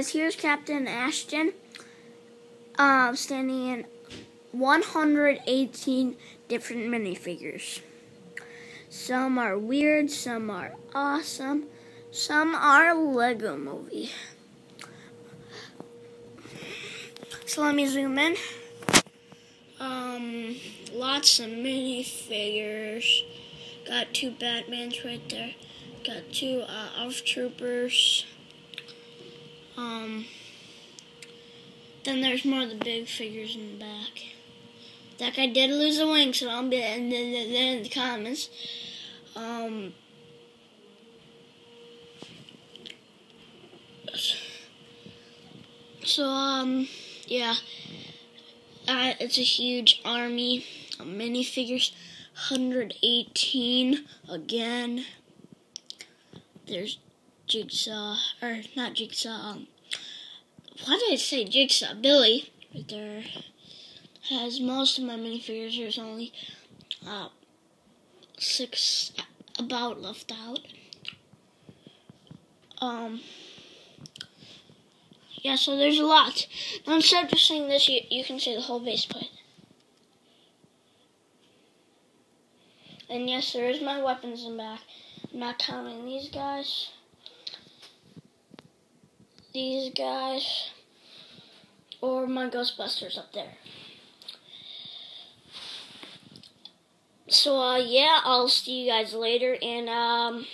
guys, here's Captain Ashton um, standing in 118 different minifigures. Some are weird, some are awesome, some are Lego movie. So let me zoom in. Um, lots of minifigures. Got two Batmans right there. Got two uh, Elf Troopers. Um, then there's more of the big figures in the back. That guy did lose a wing, so I'll be in the, the, the, in the comments. Um, so, um, yeah. Uh, it's a huge army of minifigures. 118 again. There's Jigsaw, or not Jigsaw, um, I say Jigsaw? Billy, right there, has most of my minifigures. There's only uh, six about left out. Um, yeah, so there's a lot. Now instead of just saying this, you, you can say the whole base plate. And yes, there is my weapons in back. I'm not counting these guys. These guys. Or my Ghostbusters up there. So, uh, yeah, I'll see you guys later. And, um...